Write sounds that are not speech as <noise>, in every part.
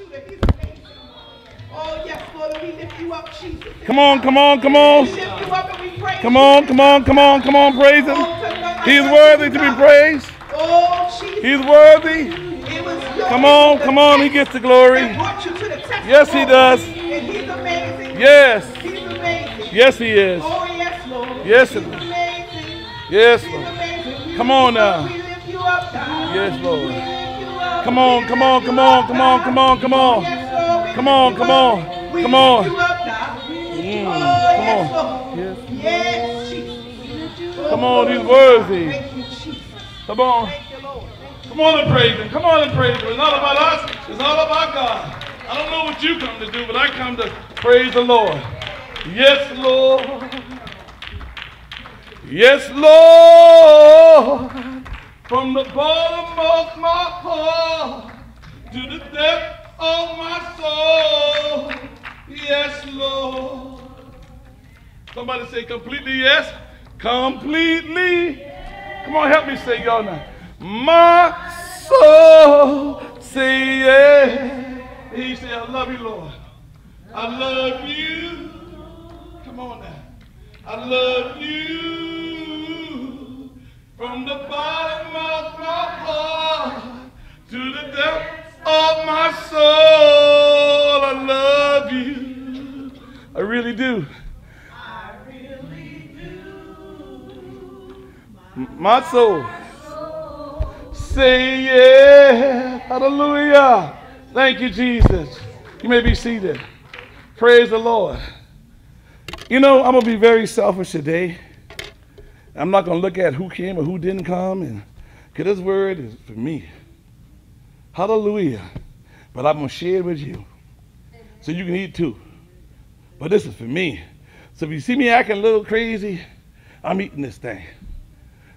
sharpshooter. He's amazing. Oh, yes, Lord, we lift you up, Jesus. Come on, come on, come on. We lift you up and we praise Come on, come on, come on, come on, praise him. Oh, he's worthy to be praised. Oh, Jesus. He's worthy. It Come on, come on, he gets the glory. that brought you to the testimony. Yes, he does. And he's amazing. Yes, yes, he is. Oh, yes, Lord. Yes, Lord. amazing. Yes, Lord. Come on now. We lift you up, God. Yes, Lord. Come on, come on, come on, come on, come on, come on. Come on, come on, come on. Mm, come on. Come on, he's worthy. Come on. Come on and praise him. Come on and praise him. It's not about us. It's all about God. I don't know what you come to do, but I come to praise the Lord. Yes, Lord. Yes, Lord. From the bottom of my heart to the depth of my soul. Yes, Lord. Somebody say completely yes. Completely. Come on, help me say y'all now. My soul say yeah. He said, I love you, Lord. I love you. Come on now. I love you. From the bottom of my heart to the depth of my soul. I love you. I really do. I really do. My soul. Say yeah. Hallelujah. Thank you, Jesus. You may be seated. Praise the Lord. You know, I'm going to be very selfish today. I'm not going to look at who came or who didn't come. and Because this word is for me. Hallelujah. But I'm going to share it with you. So you can eat too. But this is for me. So if you see me acting a little crazy, I'm eating this thing.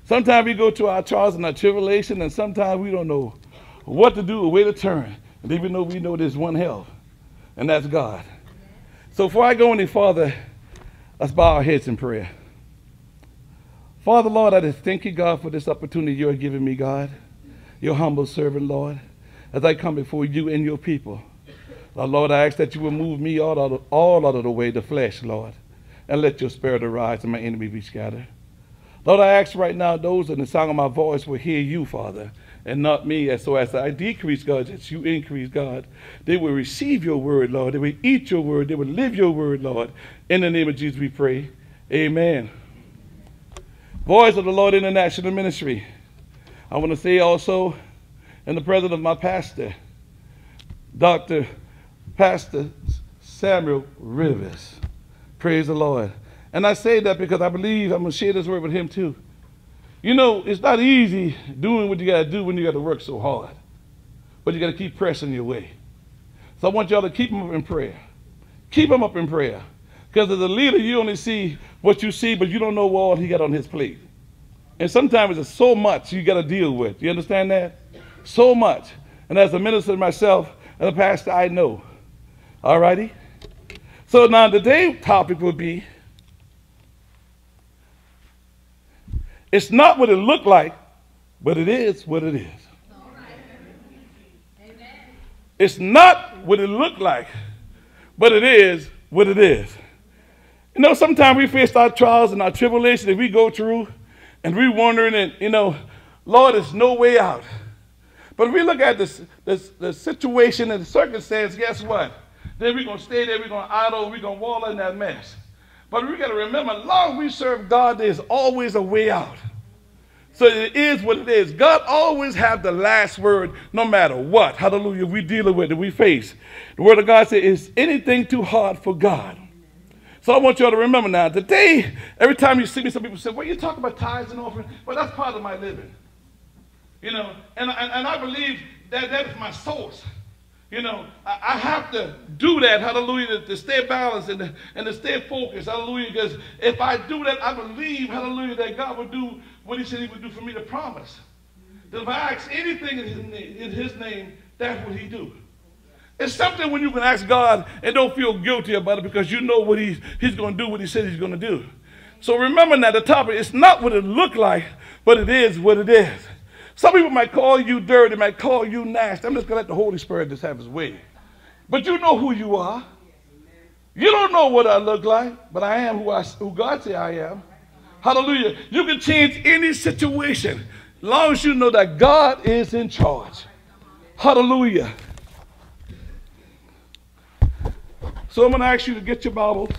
Sometimes we go to our trials and our tribulation, and sometimes we don't know what to do or where to turn. And even though we know there's one help, and that's God. So before I go any farther, let's bow our heads in prayer. Father, Lord, I just thank you, God, for this opportunity you're giving me, God. Your humble servant, Lord, as I come before you and your people. Lord, Lord, I ask that you will move me all out, of, all out of the way, the flesh, Lord, and let your spirit arise and my enemy be scattered. Lord, I ask right now those in the sound of my voice will hear you, Father, and not me. And so as I decrease, God, as you increase, God, they will receive your word, Lord. They will eat your word. They will live your word, Lord. In the name of Jesus, we pray. Amen. Voice of the Lord International Ministry. I want to say also, in the presence of my pastor, Dr. Pastor Samuel Rivers. Praise the Lord. And I say that because I believe I'm going to share this word with him too. You know, it's not easy doing what you got to do when you got to work so hard. But you got to keep pressing your way. So I want y'all to keep him up in prayer. Keep him up in prayer. Because as a leader, you only see what you see, but you don't know what all he got on his plate. And sometimes it's so much you got to deal with. You understand that? So much. And as a minister myself and a pastor, I know. All righty? So now today's topic will be it's not what it looked like, but it is what it is. It's not what it looked like, but it is what it is. You know, sometimes we face our trials and our tribulations that we go through, and we're wondering, and you know, Lord, there's no way out. But if we look at this, this, the situation and the circumstance, guess what? Then we're going to stay there, we're going to idle, we're going to wallow in that mess. But we got to remember, long we serve God, there's always a way out. So it is what it is. God always have the last word, no matter what. Hallelujah. We dealing with it, we face. The word of God says, is anything too hard for God? So I want y'all to remember now, today, every time you see me, some people say, well, you talk about tithes and offerings. Well, that's part of my living. You know, and, and, and I believe that that is my source. You know, I, I have to do that, hallelujah, to, to stay balanced and to, and to stay focused, hallelujah, because if I do that, I believe, hallelujah, that God will do what he said he would do for me, the promise. That if I ask anything in his name, in his name that's what he do. It's something when you can ask God and don't feel guilty about it because you know what he's, he's going to do, what he said he's going to do. So remember now, the topic, it's not what it looked like, but it is what it is. Some people might call you dirty, might call you nasty. I'm just going to let the Holy Spirit just have his way. But you know who you are. You don't know what I look like, but I am who, I, who God say I am. Hallelujah. You can change any situation as long as you know that God is in charge. Hallelujah. So I'm going to ask you to get your Bibles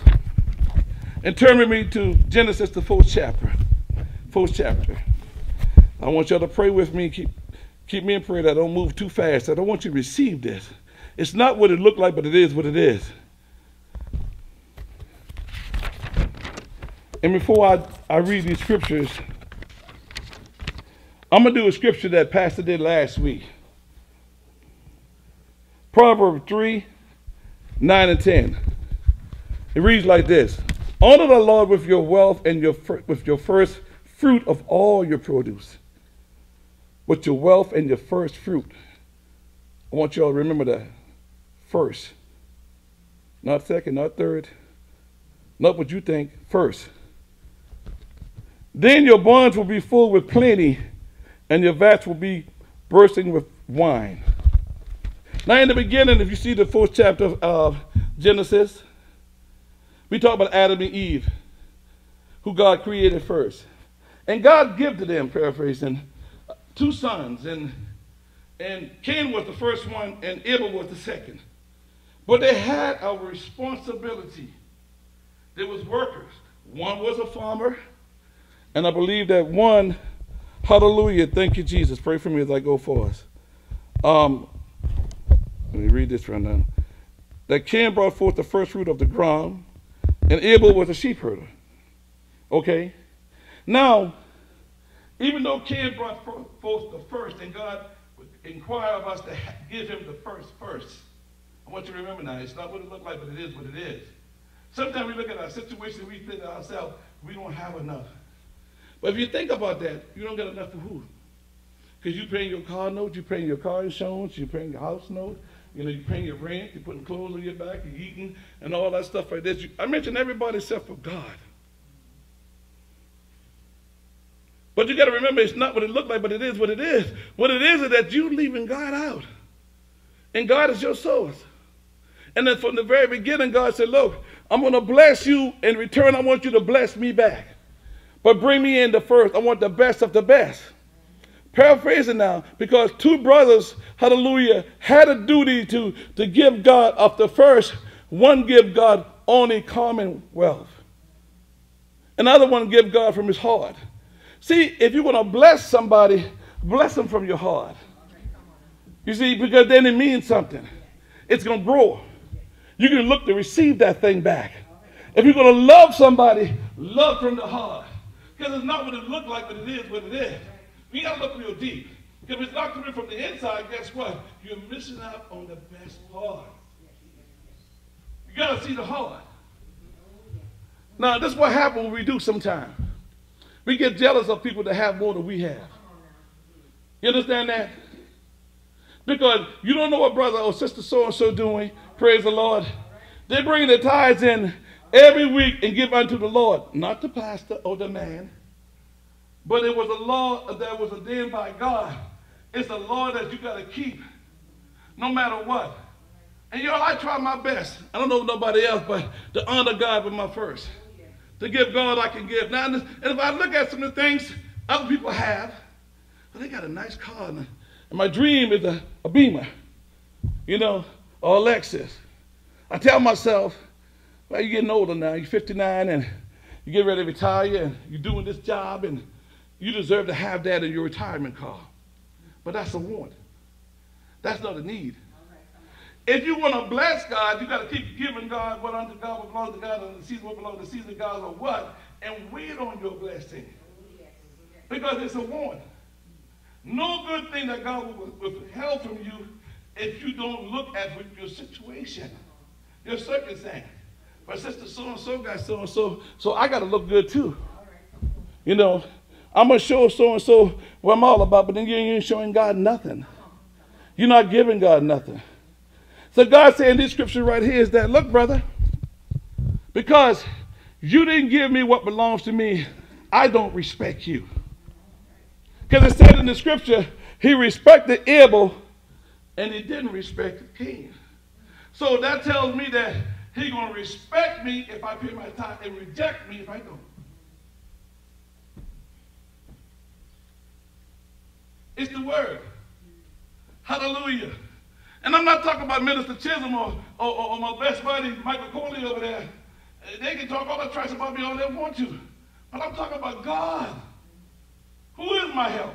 and turn with me to Genesis, the fourth chapter. Fourth chapter. I want y'all to pray with me. Keep, keep me in prayer that I don't move too fast. I don't want you to receive this. It's not what it looked like, but it is what it is. And before I, I read these scriptures, I'm going to do a scripture that Pastor did last week. Proverbs 3 9 and 10. It reads like this Honor the Lord with your wealth and your, with your first fruit of all your produce. With your wealth and your first fruit. I want you all to remember that. First. Not second, not third. Not what you think. First. Then your barns will be full with plenty, and your vats will be bursting with wine. Now, in the beginning, if you see the fourth chapter of Genesis, we talk about Adam and Eve, who God created first. And God gifted them, paraphrasing, two sons. And, and Cain was the first one, and Abel was the second. But they had a responsibility. There was workers. One was a farmer, and I believe that one, hallelujah, thank you, Jesus. Pray for me as I go for us. Um, let me read this right now. That Cain brought forth the first fruit of the ground, and Abel was a sheep herder. Okay? Now, even though Cain brought forth the first, and God would inquire of us to give him the first first, I want you to remember now, it's not what it looked like, but it is what it is. Sometimes we look at our situation, we think to ourselves, we don't have enough. But if you think about that, you don't get enough for who? Because you're paying your car note, you're paying your car insurance, you're paying your house note, you know, you're paying your rent, you're putting clothes on your back, you're eating, and all that stuff like this. I mentioned everybody except for God. But you got to remember, it's not what it looked like, but it is what it is. What it is is that you leaving God out. And God is your source. And then from the very beginning, God said, look, I'm going to bless you. In return, I want you to bless me back. But bring me in the first. I want the best of the best. Paraphrasing now, because two brothers, hallelujah, had a duty to, to give God of the first. One give God only common wealth. Another one give God from his heart. See, if you're going to bless somebody, bless them from your heart. You see, because then it means something. It's going to grow. You can look to receive that thing back. If you're going to love somebody, love from the heart. Because it's not what it looks like, but it is what it is. We got to look real deep. Because if it's not coming from the inside, guess what? You're missing out on the best part. You got to see the heart. Now, this is what happens when we do sometimes. We get jealous of people that have more than we have. You understand that? Because you don't know what brother or sister so-and-so doing. Praise the Lord. They bring the tithes in every week and give unto the Lord, not the pastor or the man, but it was a law that was ordained by God. It's a law that you got to keep no matter what. And y'all, I try my best. I don't know nobody else, but to honor God with my first. To give God I can give. Now, and if I look at some of the things other people have, well, they got a nice car. And my dream is a, a Beamer, you know, or a Lexus. I tell myself, well, you're getting older now. You're 59 and you get ready to retire and you're doing this job and you deserve to have that in your retirement car. But that's a want. That's not a need. If you want to bless God, you got to keep giving God what unto God belongs to God and the season what belongs to the season God or what, and wait on your blessing. Because it's a want. No good thing that God will withhold from you if you don't look at your situation, your circumstance. My sister so and so got so and so, so I got to look good too. You know, I'm going to show so and so what I'm all about, but then you ain't showing God nothing. You're not giving God nothing. So God said in this scripture right here is that, look, brother, because you didn't give me what belongs to me, I don't respect you. Because it said in the scripture, he respected Abel and he didn't respect Cain. So that tells me that he's going to respect me if I pay my tithe and reject me if I don't. It's the word. Hallelujah. And I'm not talking about Minister Chisolm or, or, or my best buddy, Michael Corley over there. They can talk all the trash about me all they want to. But I'm talking about God. Who is my help?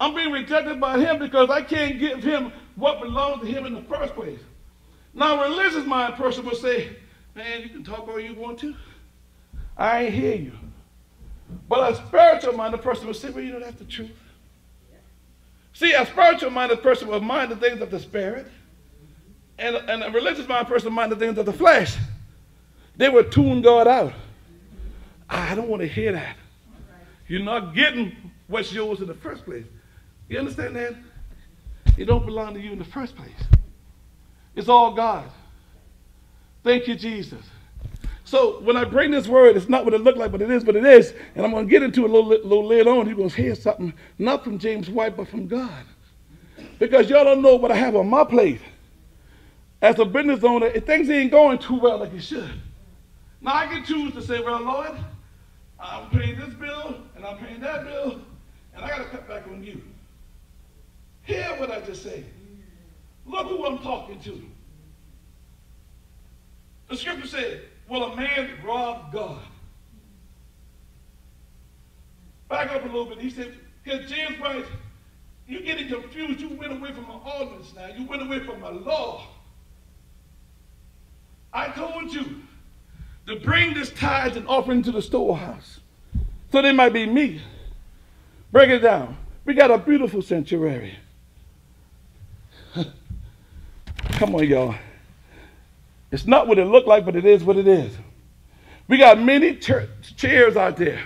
I'm being rejected by him because I can't give him what belongs to him in the first place. Now, a religious mind person will say, man, you can talk all you want to. I ain't hear you. But a spiritual minded person will say, well, you know, that's the truth. See, a spiritual minded person will mind the things of the spirit, and, and a religious minded person will mind the things of the flesh. They will tune God out. Ah, I don't want to hear that. You're not getting what's yours in the first place. You understand that? It don't belong to you in the first place. It's all God. Thank you, Jesus. So when I bring this word, it's not what it looked like, but it is what it is. And I'm going to get into it a little, little later on. You're going to hear something, not from James White, but from God. Because y'all don't know what I have on my plate. As a business owner, if things ain't going too well like it should. Now I can choose to say, well, Lord, I'm paying this bill, and I'm paying that bill, and I got to cut back on you. Hear what I just say. Look who I'm talking to. The scripture said, Will a man rob God? Back up a little bit. He said, because James writes, you're getting confused. You went away from my ordinance now. You went away from my law. I told you to bring this tithe and offering to the storehouse. So they might be me. Break it down. We got a beautiful sanctuary. <laughs> Come on, y'all. It's not what it looked like, but it is what it is. We got many chairs out there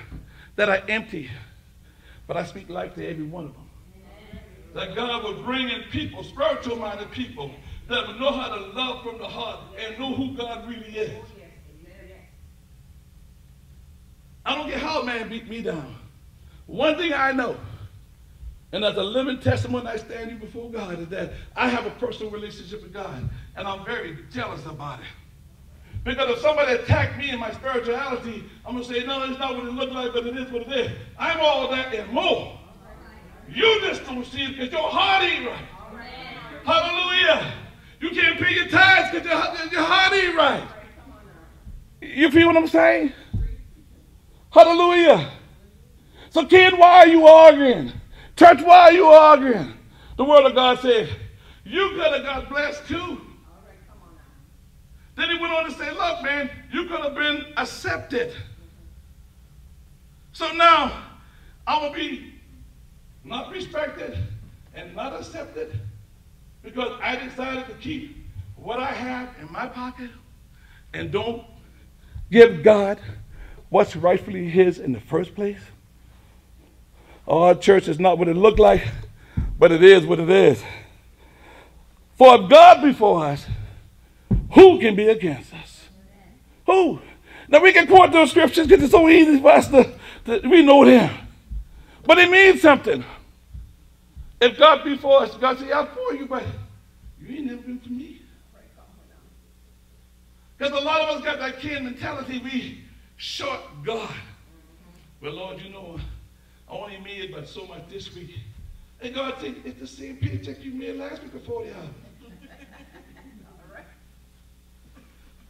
that are empty, but I speak life to every one of them. That God will bring in people, spiritual minded people, that will know how to love from the heart and know who God really is. I don't care how man beat me down. One thing I know, and as a living testimony I stand you before God, is that I have a personal relationship with God, and I'm very jealous about it. Because if somebody attacked me in my spirituality, I'm going to say, no, it's not what it looks like, but it is what it is. I'm all that and more. You just don't see it because your heart ain't right. Hallelujah. You can't pay your tithes because your, your heart ain't right. You feel what I'm saying? Hallelujah. So, kid, why are you arguing? Church, why are you arguing? The word of God said, you could have got blessed too. Then he went on to say, look, man, you could have been accepted. So now, I will be not respected and not accepted because I decided to keep what I have in my pocket and don't give God what's rightfully his in the first place. Our church is not what it looked like, but it is what it is. For if God before us, who can be against us? Who? Now we can quote those scriptures because it's so easy for us to, to we know them. But it means something. If God be for us, God say, I'm for you, but you ain't never been for me. Because a lot of us got that kid mentality. We short God. Well, Lord, you know, I only made but so much this week. And God said, it's the same paycheck you made last week for 40 hours.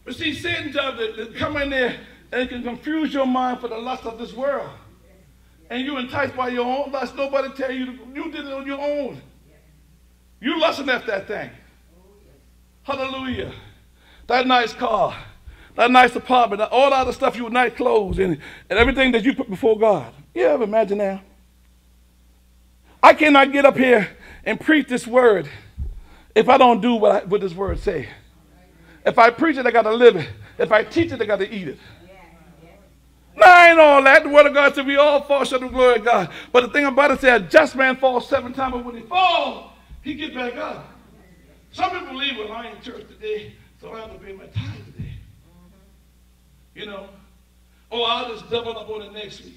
But see, Satan's job to, come in there and can confuse your mind for the lust of this world. And you're enticed by your own lust. Nobody tell you, to, you did it on your own. You lusting after that thing. Hallelujah. That nice car, that nice apartment, all that other stuff, you nice clothes, and, and everything that you put before God. You ever imagine that? I cannot get up here and preach this word if I don't do what, I, what this word say. If I preach it, I got to live it. If I teach it, I got to eat it. No, I ain't all that. The word of God said we all fall short of the glory of God. But the thing about it said, a just man falls seven times, but when he falls, he get back up. Some people believe, well, I ain't in church today, so I have to pay my tithe today. You know? Or I'll just double up on it next week.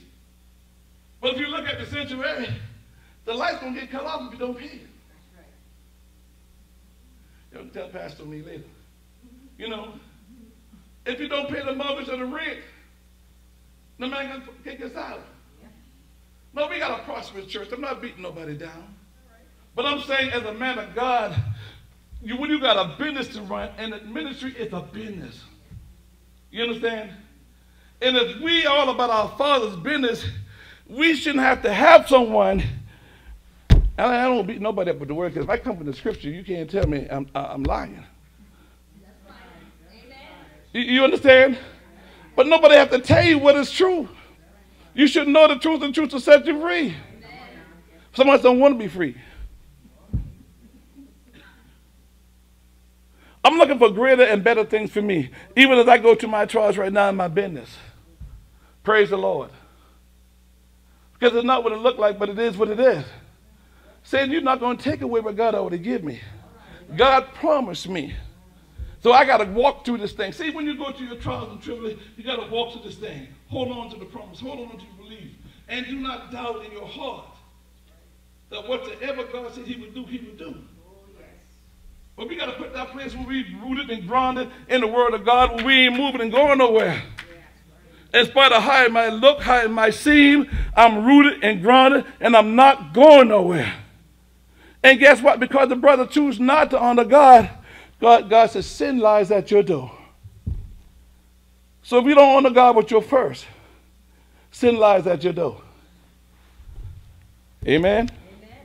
But if you look at the sanctuary, the light's going to get cut off if you don't pay it. You tell Pastor me later. You know, if you don't pay the mortgage or the rent, the man can kick us out. No, we got a prosperous church. I'm not beating nobody down. But I'm saying, as a man of God, you, when you got a business to run, and ministry is a business. You understand? And if we all about our Father's business, we shouldn't have to have someone. I don't beat nobody up with the word because if I come from the scripture, you can't tell me I'm, I'm lying. You, you understand? But nobody have to tell you what is true. You should know the truth, and the truth will set you free. Some of us don't want to be free. I'm looking for greater and better things for me, even as I go to my trials right now in my business. Praise the Lord. Because it's not what it looked like, but it is what it is. Saying you're not going to take away what God already give me. God promised me. So I got to walk through this thing. See, when you go through your trials and tribulations, you got to walk through this thing. Hold on to the promise. Hold on to your belief. And do not doubt in your heart that whatever God said he would do, he would do. But we got to put that place where we rooted and grounded in the word of God, where we ain't moving and going nowhere. In spite of how it might look, how it might seem, I'm rooted and grounded, and I'm not going nowhere. And guess what? Because the brother chooses not to honor God, God, God says sin lies at your door. So if you don't honor God with your first, sin lies at your door. Amen? Amen.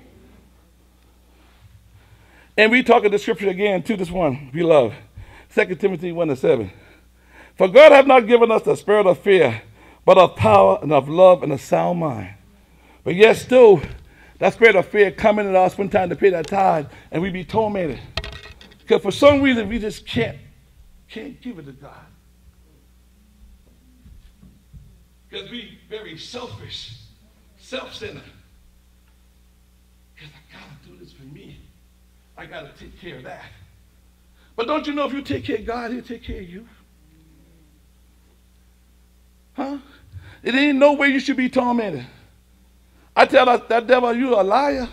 And we talk of the scripture again to this one, beloved. 2 Timothy 1 and 7. For God hath not given us the spirit of fear, but of power and of love and a sound mind. But yet still, that spirit of fear coming at us one time to pay that tithe, and we be tormented. Because for some reason we just can't, can't give it to God. Because we very selfish, self-centered. Because I gotta do this for me. I got to take care of that. But don't you know if you take care of God, he'll take care of you? Huh? It ain't no way you should be tormented. I tell that, that devil, you a liar.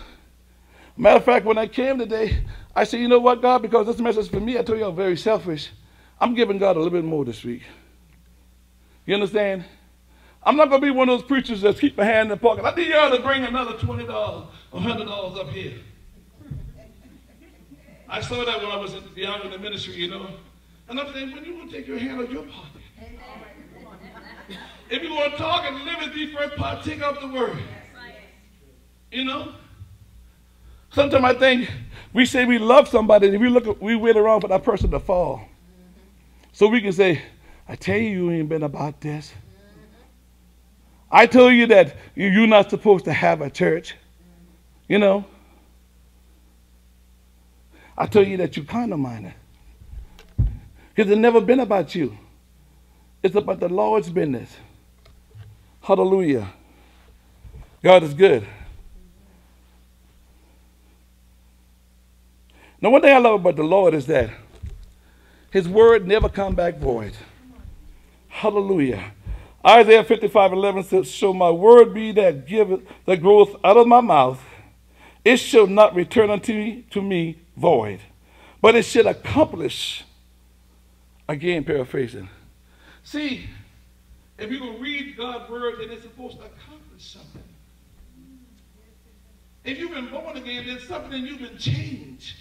Matter of fact, when I came today, I said, you know what, God, because this message for me, I told you I'm very selfish. I'm giving God a little bit more this week. You understand? I'm not going to be one of those preachers that keep my hand in the pocket. I need y'all to bring another $20 or $100 up here. I saw that when I was young in the ministry, you know. And I'm saying, when you want to take your hand out of your pocket? If you want to talk and live in the first part, take up the word. You know? Sometimes I think we say we love somebody and we look we wait around for that person to fall. So we can say, I tell you, you ain't been about this. I told you that you're not supposed to have a church. You know? I tell you that you kind of mind it. Because it's never been about you. It's about the Lord's business. Hallelujah. God is good. Now, one thing I love about the Lord is that his word never come back void. Hallelujah. Isaiah 55, 11 says, So my word be that giveth that groweth out of my mouth, it shall not return unto me, to me void, but it shall accomplish. Again, paraphrasing. See, if you go read God's word, then it's supposed to accomplish something. If you've been born again, there's something you've been changed.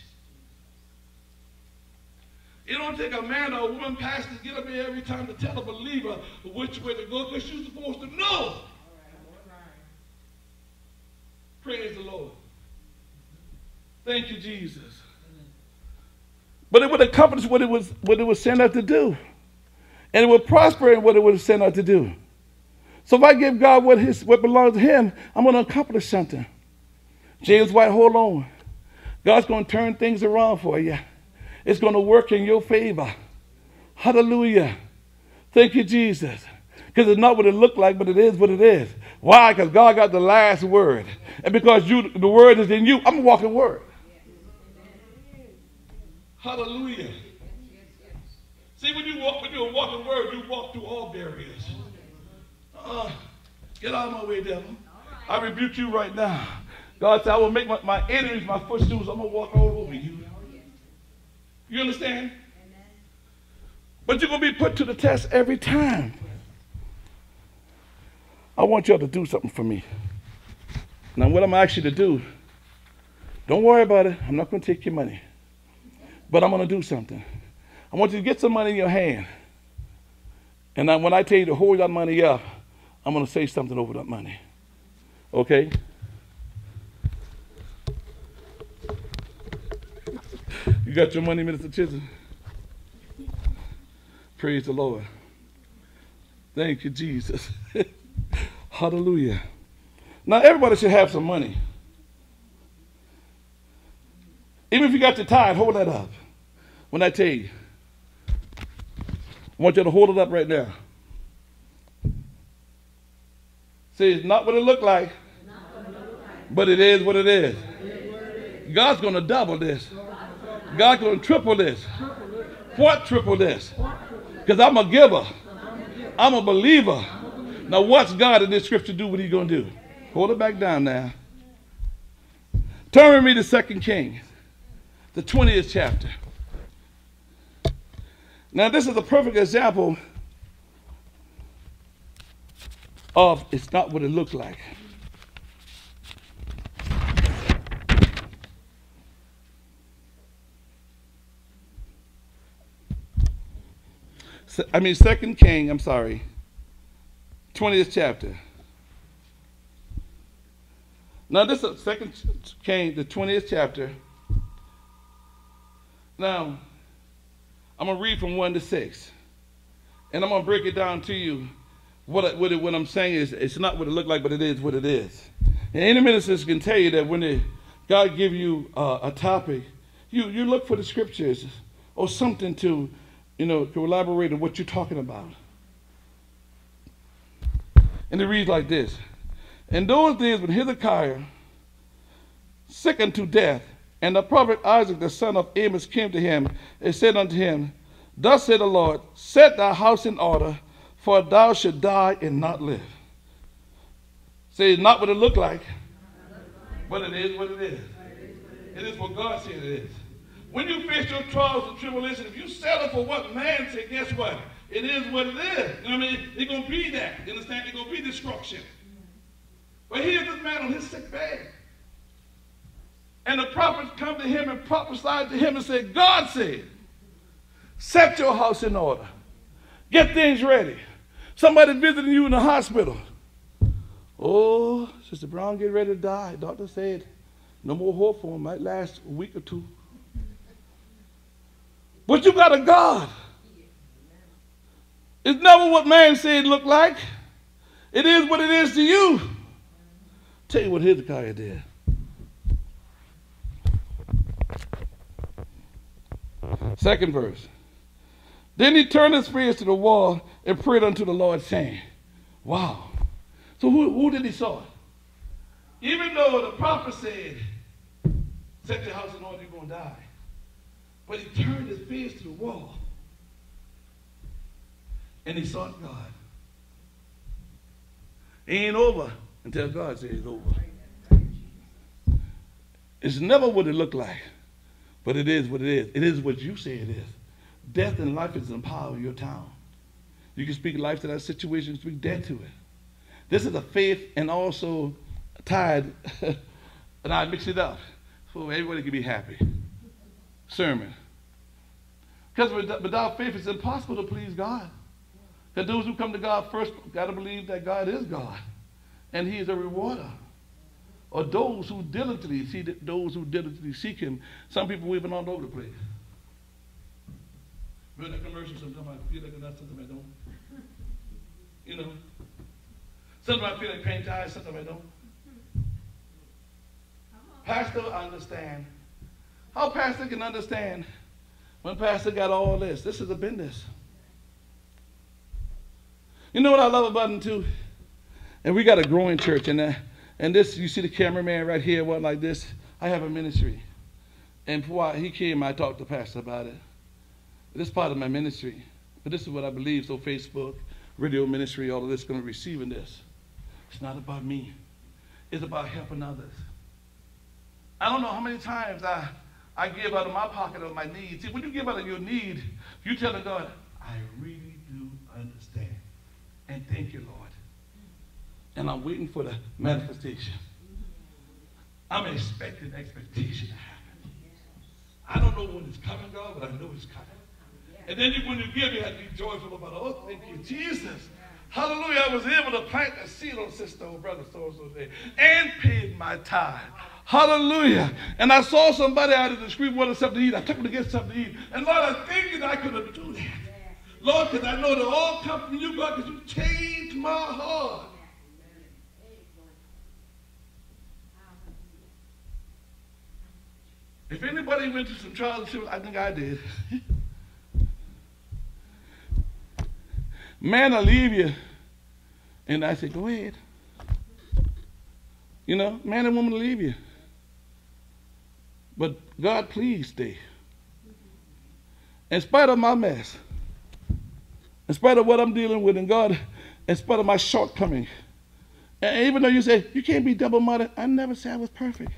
It don't take a man or a woman pastor to get up here every time to tell a believer which way to go because you're supposed to know. Praise the Lord. Thank you, Jesus. But it would accomplish what it was what it was sent out to do. And it would prosper in what it was sent out to do. So if I give God what his what belongs to him, I'm going to accomplish something. James White, hold on. God's going to turn things around for you. It's going to work in your favor. Hallelujah. Thank you, Jesus. Because it's not what it looked like, but it is what it is. Why? Because God got the last word. And because you, the word is in you, I'm a walking word. Hallelujah. See, when you walk, walking word, you walk through all barriers. Uh, get out of my way, devil. I rebuke you right now. God said, I will make my, my enemies my footstools. I'm going to walk all over you. You understand? But you're going to be put to the test every time. I want y'all to do something for me. Now, what I'm going to ask you to do, don't worry about it. I'm not going to take your money. But I'm going to do something. I want you to get some money in your hand. And then when I tell you to hold that money up, I'm going to say something over that money. Okay? You got your money, Minister Chisolm? Praise the Lord. Thank you, Jesus. <laughs> Hallelujah. Now, everybody should have some money. Even if you got your tithe, hold that up. When I tell you, I want you to hold it up right now. See, it's not what it looked like, but it is what it is. God's going to double this. God's going to triple this. What triple this? Because I'm a giver. I'm a believer. Now, what's God in this scripture do? What He's going to do? Hold it back down now. Turn with me to Second Kings, the 20th chapter. Now, this is a perfect example of it's not what it looks like. I mean, Second King, I'm sorry, 20th chapter. Now, this is Second King, the 20th chapter. Now, I'm going to read from 1 to 6. And I'm going to break it down to you. What, what, what I'm saying is, it's not what it looked like, but it is what it is. And any ministers can tell you that when they, God give you uh, a topic, you, you look for the scriptures or something to you know, to elaborate on what you're talking about. And it reads like this In those days when Hezekiah, sick unto death, and the prophet Isaac the son of Amos came to him and said unto him, Thus said the Lord, Set thy house in order, for thou should die and not live. It's not what it looked like, but it is what it is. It is what God said it is. When you face your trials and tribulation, if you settle for what man said, guess what? It is what it is. You know what I mean? It's going to be that. You understand? It's going to be destruction. But here's this man on his sick bed. And the prophets come to him and prophesied to him and said, God said, set your house in order. Get things ready. Somebody visiting you in the hospital. Oh, Sister Brown get ready to die. Doctor said, no more hope for him. Might last a week or two. But you got a God. It's never what man said looked like. It is what it is to you. Tell you what Hezekiah did. Second verse. Then he turned his face to the wall and prayed unto the Lord, saying, Wow. So who, who did he saw? Even though the prophet said, Set your house in order, you're going to die. But he turned his face to the wall and he sought God. It ain't over until God says it's over. It's never what it looked like, but it is what it is. It is what you say it is. Death and life is in the power of your tongue. You can speak life to that situation, speak death to it. This is a faith and also tied, <laughs> and I mix it up so everybody can be happy sermon. Because without faith, it's impossible to please God. Because those who come to God first got to believe that God is God, and He is a rewarder. Or those who diligently see those who diligently seek Him. Some people we've been all over the place. Remember that commercial? Sometimes I feel like that's something I don't. You know. Sometimes I feel like paying tithes. Sometimes I don't. Pastor, understand how pastor can understand when pastor got all this? This is a business. You know what I love about him too? And we got a growing church, and uh, and this you see the cameraman right here, one like this. I have a ministry, and before he came, I talked to pastor about it. This part of my ministry, but this is what I believe. So Facebook, radio ministry, all of this going to receive in this. It's not about me. It's about helping others. I don't know how many times I I give out of my pocket of my need. See, when you give out of your need, you tell the God, I really do understand. And thank you, Lord. And I'm waiting for the manifestation. I'm expecting expectation to happen. I don't know when it's coming, God, but I know it's coming. And then when you give, you have to be joyful about, it. oh, thank you, Jesus. Hallelujah. I was able to plant a seed on Sister or Brother so and so day and paid my tithe. Hallelujah. And I saw somebody out of the street wanting something to eat. I took them to get something to eat. And Lord, I think that I could have do that. Lord, because I know they all come from you, God, because you changed my heart. If anybody went to some and tribulations, I think I did. <laughs> Man, I'll leave you. And I said, go ahead. You know, man and woman leave you. But God, please stay. In spite of my mess, in spite of what I'm dealing with, and God, in spite of my shortcoming. and even though you say you can't be double minded, I never said I was perfect.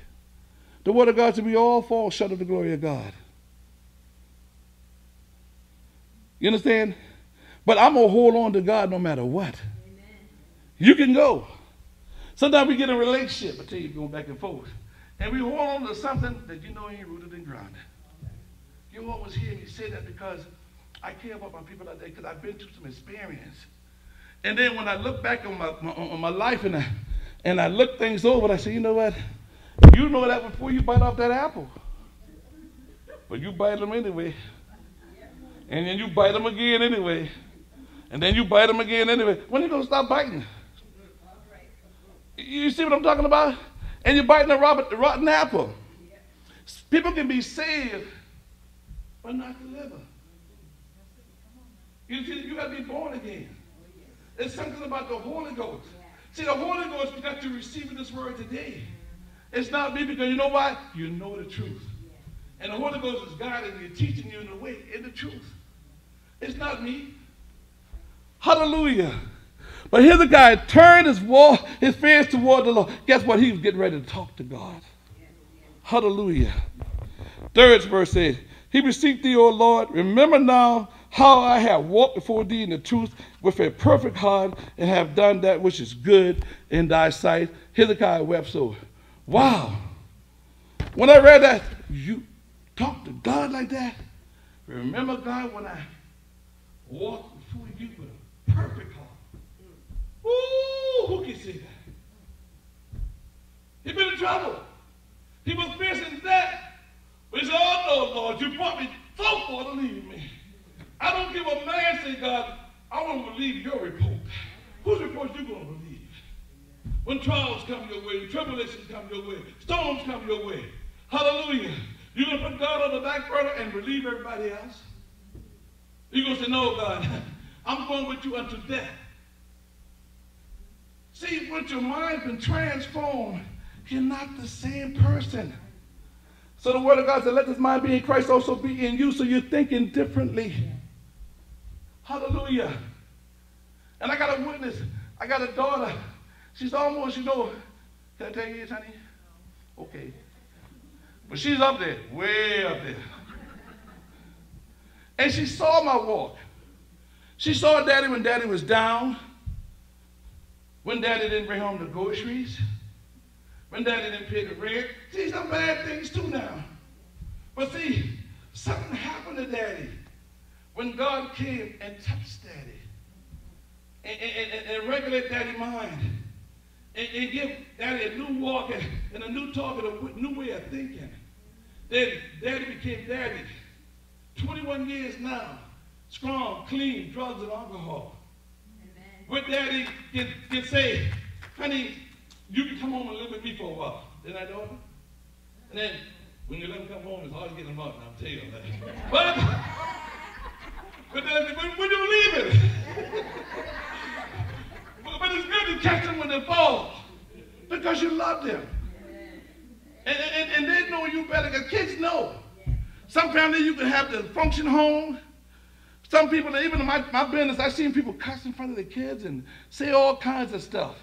The word of God to be all fall short of the glory of God. You understand? But I'm gonna hold on to God no matter what. Amen. You can go. Sometimes we get in a relationship, I tell you, going back and forth. And we hold on to something that you know ain't rooted and grounded. You always hear me say that because I care about my people like that because I've been through some experience. And then when I look back on my, my, on my life and I, and I look things over, I say, you know what? You know that before you bite off that apple. But you bite them anyway. And then you bite them again anyway. And then you bite them again anyway. When are you going to stop biting? You see what I'm talking about? And you're biting a rotten apple. People can be saved, but not delivered. You you to be born again. It's something about the Holy Ghost. See, the Holy Ghost, you got to receive this word today. It's not me because you know why? You know the truth. And the Holy Ghost is guiding you, teaching you in the way, in the truth. It's not me. Hallelujah. But here's a guy turned his his face toward the Lord. Guess what? He was getting ready to talk to God. Hallelujah. Third verse says, He beseech thee, O Lord, remember now how I have walked before thee in the truth with a perfect heart and have done that which is good in thy sight. Hezekiah wept so. Wow. When I read that, you talk to God like that. Remember, God, when I walked before you with a perfect heart. Ooh, who can say that? He been in trouble. He was facing that. But he said, oh no, Lord, you brought me so far to leave me. I don't give a man say, God, I want to believe your report. Whose report you going to believe? When trials come your way, tribulations come your way, storms come your way. Hallelujah. You're going to put God on the back burner and relieve everybody else? You're going to say, no, God, <laughs> I'm going with you unto death. See, once your mind's been transformed, you're not the same person. So the word of God said, let this mind be in Christ also be in you, so you're thinking differently. Hallelujah. And I got a witness. I got a daughter. She's almost, you know, can I tell you this, honey? Okay. But she's up there, way up there. And she saw my walk. She saw daddy when daddy was down. When daddy didn't bring home the groceries. When daddy didn't pay the rent. See, some bad things too now. But see, something happened to daddy when God came and touched daddy and, and, and, and regulate daddy's mind and, and, give daddy a new walk and, and a new talk and a new way of thinking. Then daddy became daddy. 21 years now, strong, clean, drugs and alcohol. Amen. With daddy can, can say, honey, you can come home and live with me for a while. Didn't I, daughter? And then when you let him come home, it's hard to get him out, and I'll tell you that. <laughs> But, but then when, when you leave it, <laughs> but, it's good to catch them when they fall because you love them. And, and, and they know you better because kids know. Some families you can have the function home. Some people, even in my, my business, I've seen people cuss in front of their kids and say all kinds of stuff.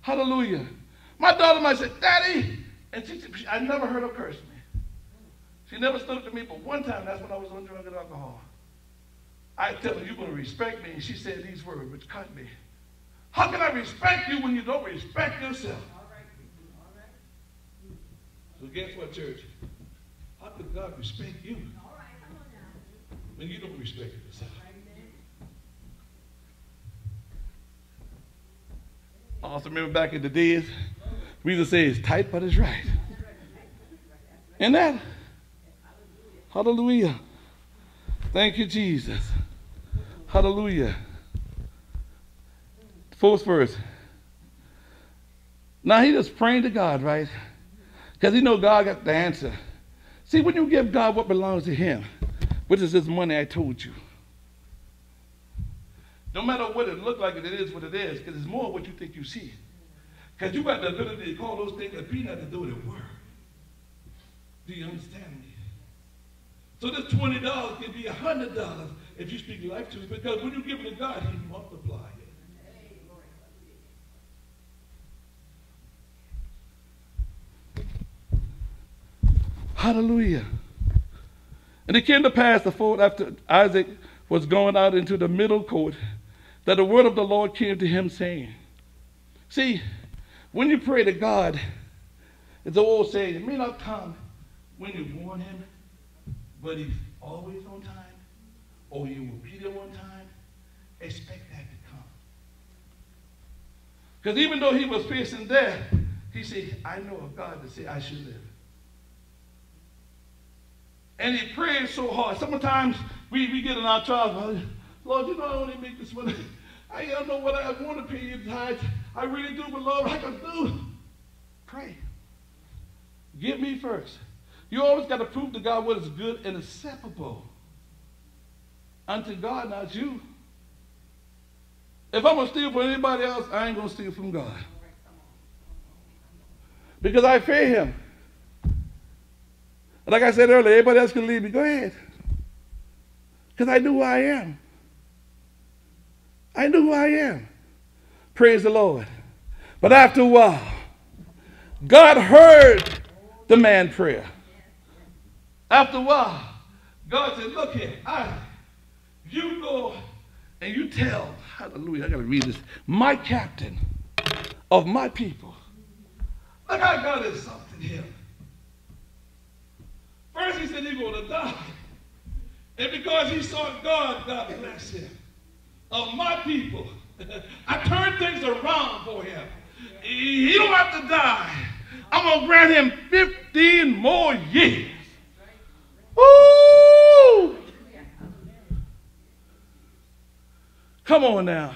Hallelujah. My daughter might say, Daddy, and she, I never heard her curse me. She never stood up to me, but one time, that's when I was on drug and alcohol. I tell her, you're going to respect me. And she said these words, which cut me. How can I respect you when you don't respect yourself? So guess what, church? How can God respect you when you don't respect yourself? I also remember back in the days, we used to say it's tight, but it's right. And that, hallelujah. Thank you, Jesus. Hallelujah. Fourth verse. Now he just praying to God, right? Because he know God got the answer. See, when you give God what belongs to him, which is this money I told you, no matter what it look like, it is what it is, because it's more what you think you see. Because you got the ability to call those things a peanut to do it at work. Do you understand me? So this $20 can be $100 if you speak life to it, because when you give it to God, he multiplies Hallelujah. And it came to pass the fourth after Isaiah was going out into the middle court that the word of the Lord came to him saying, See, when you pray to God, it's the old saying, it may not come when you warn him, but he's always on time, or you will be there one time. Expect that to come. Because even though he was facing death, he said, I know a God that said I should live. And he prayed so hard. Sometimes we, we get in our trials, Lord, you know I only make this money. I don't know what I want to pay you tithes. I really do, but Lord, I can do. Pray. Give me first. You always got to prove to God what is good and acceptable unto God, not you. If I'm going to steal from anybody else, I ain't going to steal from God. Because I fear him. Like I said earlier, everybody else can leave me. Go ahead. Because I knew who I am. I knew who I am. Praise the Lord. But after a while, God heard the man prayer. After a while, God said, Look here, I, you go and you tell, hallelujah, I got to read this, my captain of my people. Look God is something here. First, he said he's going to die. And because he sought God, God bless him. Of my people, <laughs> I turned things around for him. He don't have to die. I'm going to grant him 15 more years. Woo! Come on now.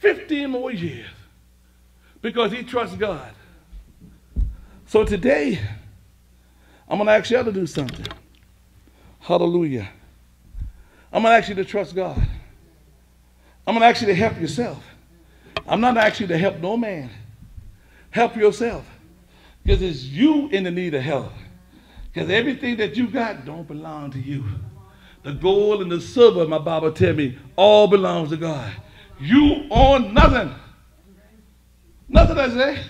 15 more years. Because he trusts God. So today, I'm going to ask you to do something. Hallelujah. I'm going to ask you to trust God. I'm going to ask you to help yourself. I'm not asking you to help no man. Help yourself. Because it's you in the need of help. Because everything that you got don't belong to you. The gold and the silver, my Bible tell me, all belongs to God. You own nothing. Nothing, I say.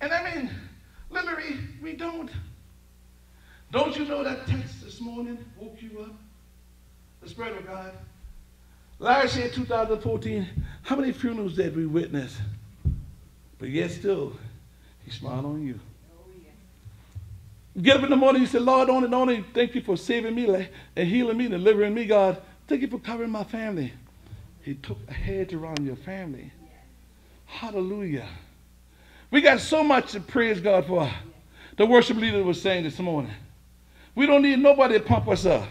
And I mean, literally, we don't. Don't you know that text this morning woke you up? The Spirit of God. Last year, 2014, how many funerals did we witness? But yet still, he smiled on you. Get up in the morning, you say, Lord, on only, only thank you for saving me and healing me, and delivering me, God. Thank you for covering my family. He took a hedge around your family. Hallelujah. We got so much to praise God for. The worship leader was saying this morning. We don't need nobody to pump us up.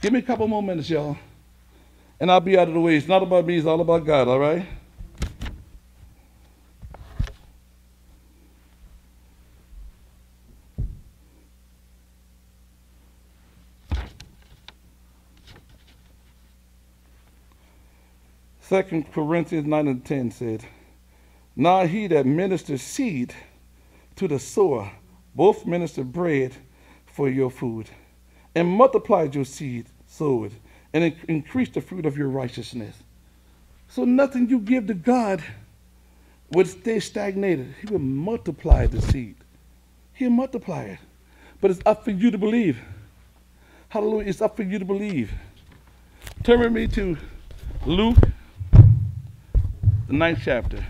Give me a couple more minutes, y'all. And I'll be out of the way. It's not about me, it's all about God, all right? Second Corinthians 9 and 10 said, Now he that ministers seed to the sower, both minister bread for your food, and multiplied your seed, sow it, and increase the fruit of your righteousness. So nothing you give to God would stay stagnated. He will multiply the seed. He'll multiply it. But it's up for you to believe. Hallelujah. It's up for you to believe. Turn with me to Luke, the ninth chapter.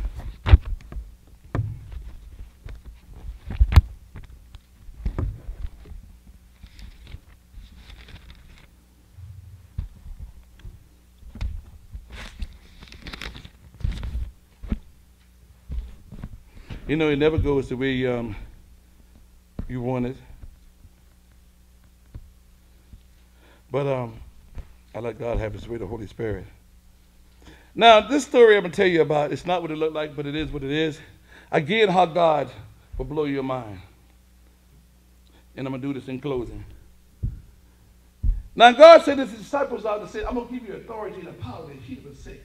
You know, it never goes the way um, you want it. But um, I let God have his way, the Holy Spirit. Now, this story I'm going to tell you about, it's not what it looked like, but it is what it is. Again, how God will blow your mind. And I'm going to do this in closing. Now, God said his disciples out and said, I'm going to give you authority and power to heal the sick.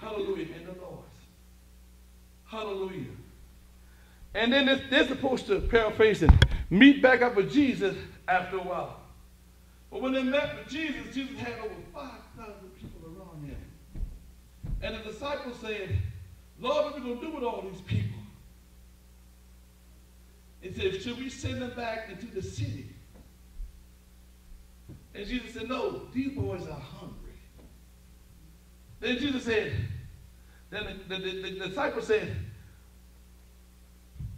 Hallelujah. In the Lord. Hallelujah. And then they're, they're supposed to, paraphrase paraphrasing, meet back up with Jesus after a while. But when they met with Jesus, Jesus had over 5,000 people around him. And the disciples said, Lord, what are we going to do with all these people? He said, should we send them back into the city? And Jesus said, no, these boys are hungry. Then Jesus said, then the, the, the, the disciple said,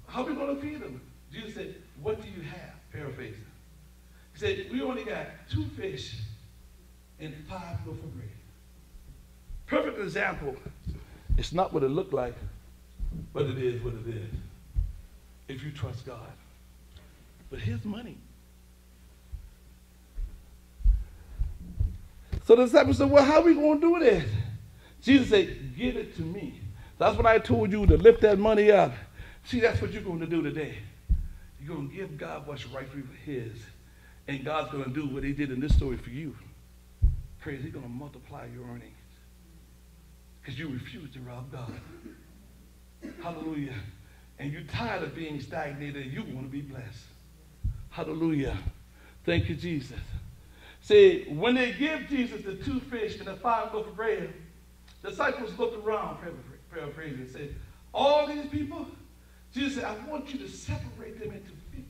How are we going to feed them? Jesus said, What do you have? Paraphrasing. He said, We only got two fish and five loaves of bread. Perfect example. It's not what it looked like, but it is what it is. If you trust God. But here's money. So the disciples said, Well, how are we going to do this? Jesus said, Give it to me. That's what I told you to lift that money up. See, that's what you're going to do today. You're going to give God what's rightfully His. And God's going to do what He did in this story for you. Praise, He's going to multiply your earnings. Because you refuse to rob God. Hallelujah. And you're tired of being stagnated you want to be blessed. Hallelujah. Thank you, Jesus. See, when they give Jesus the two fish and the five loaves of bread, disciples looked around, paraphrasing, and said, All these people, Jesus said, I want you to separate them into 50s.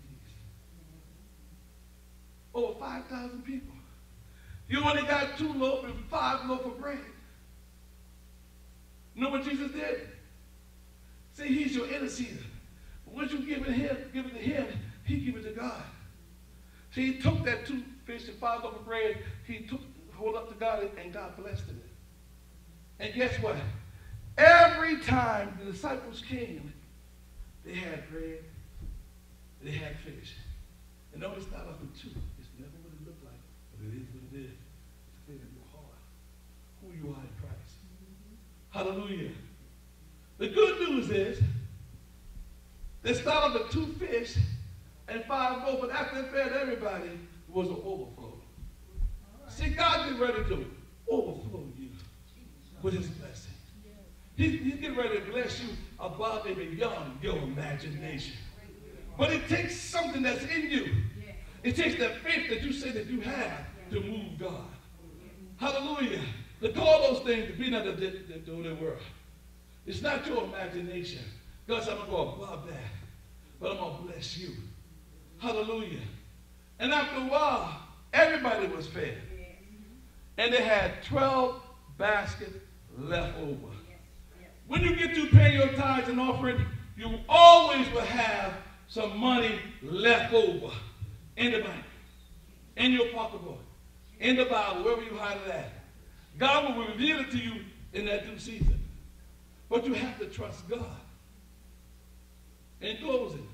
Over 5,000 people. You only got two loaves and five loaves of bread. You know what Jesus did? See, he's your intercessor. What you to him, give it to him, he give it to God. See, he took that two fish and five loaves of bread, he took, hold up to God, and God blessed it. And guess what? Every time the disciples came, they had bread, they had fish. And notice not up in two. It's never what it looked like, but it is what it is. It's clear in your heart who you are in Christ. Hallelujah. The good news is they started with two fish and five loaves, but after they fed everybody, it was an overflow. See, God is ready to overflow you with his blessing. He's, he's getting ready to bless you above and beyond your imagination. But it takes something that's in you. It takes that faith that you say that you have to move God. Hallelujah. To call those things to be not though they were. It's not your imagination. God said, I'm going to go above that. But I'm going to bless you. Hallelujah. And after a while, everybody was fed. And they had 12 baskets left over. When you get to pay your tithes and offering, you always will have some money left over in the bank, in your pocketbook, in the Bible, wherever you hide it at. God will reveal it to you in that due season. But you have to trust God. In closing,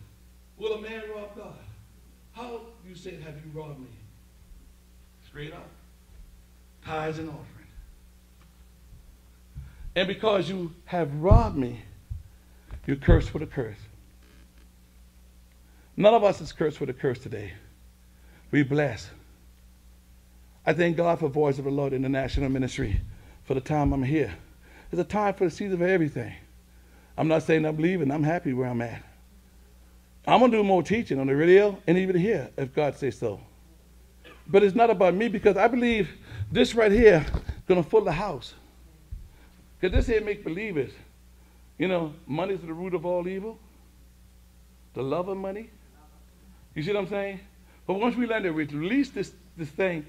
will a man rob God? How, you said, have you robbed me? Straight up. Tithes and offering. And because you have robbed me, you're cursed with a curse. None of us is cursed with a curse today. We bless. I thank God for the Voice of the Lord in International Ministry for the time I'm here. It's a time for the season for everything. I'm not saying I'm leaving. I'm happy where I'm at. I'm going to do more teaching on the radio and even here if God says so. But it's not about me because I believe this right here is going to fill the house. Because this here make believe believers. You know, money's the root of all evil. The love of money. You see what I'm saying? But once we learn to release this, this thing,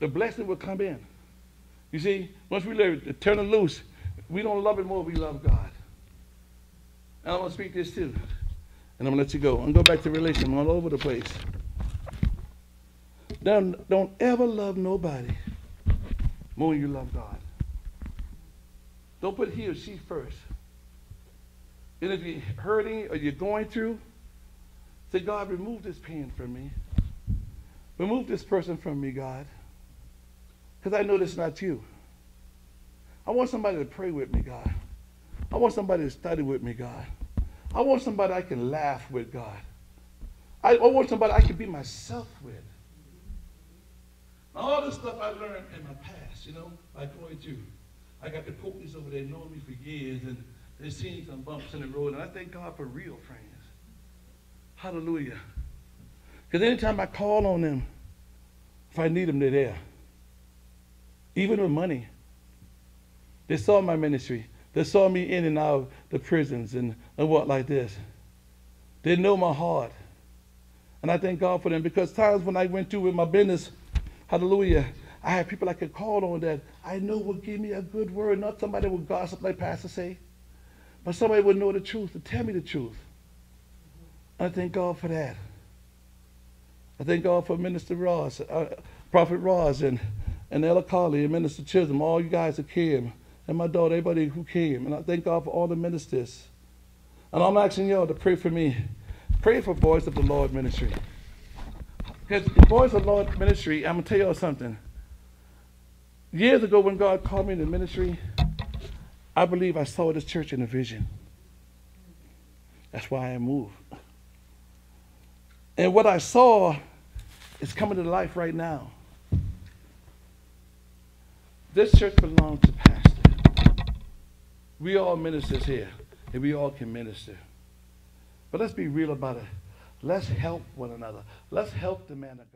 the blessing will come in. You see, once we learn to turn it loose, we don't love it more, we love God. And I'm going to speak this too. And I'm going to let you go. I'm going go back to relation. I'm all over the place. Don't, don't ever love nobody more than you love God. Don't put he or she first. And if you're hurting or you're going through, say, God, remove this pain from me. Remove this person from me, God. Because I know this is not you. I want somebody to pray with me, God. I want somebody to study with me, God. I want somebody I can laugh with, God. I, I want somebody I can be myself with. All the stuff I learned in my past, you know, like going through. I got the Coakley's over there knowing me for years, and they've seen some bumps in the road, and I thank God for real friends. Hallelujah. Because anytime I call on them, if I need them, they're there. Even with money. They saw my ministry. They saw me in and out of the prisons and, and what like this. They know my heart. And I thank God for them because times when I went through with my business, hallelujah, I had people I could call on that I know would give me a good word, not somebody would gossip like Pastor say, but somebody would know the truth to tell me the truth. I thank God for that. I thank God for Minister Ross, uh, Prophet Ross, and, and Ella Carley, and Minister Chisolm, all you guys that came, and my daughter, everybody who came. And I thank God for all the ministers. And I'm asking y'all to pray for me. Pray for Voice of the Lord Ministry. Because Voice of the Lord Ministry, I'm going to tell y'all something. Years ago, when God called me into ministry, I believe I saw this church in a vision. That's why I moved. And what I saw is coming to life right now. This church belongs to Pastor. We all ministers here, and we all can minister. But let's be real about it. Let's help one another. Let's help the man of God.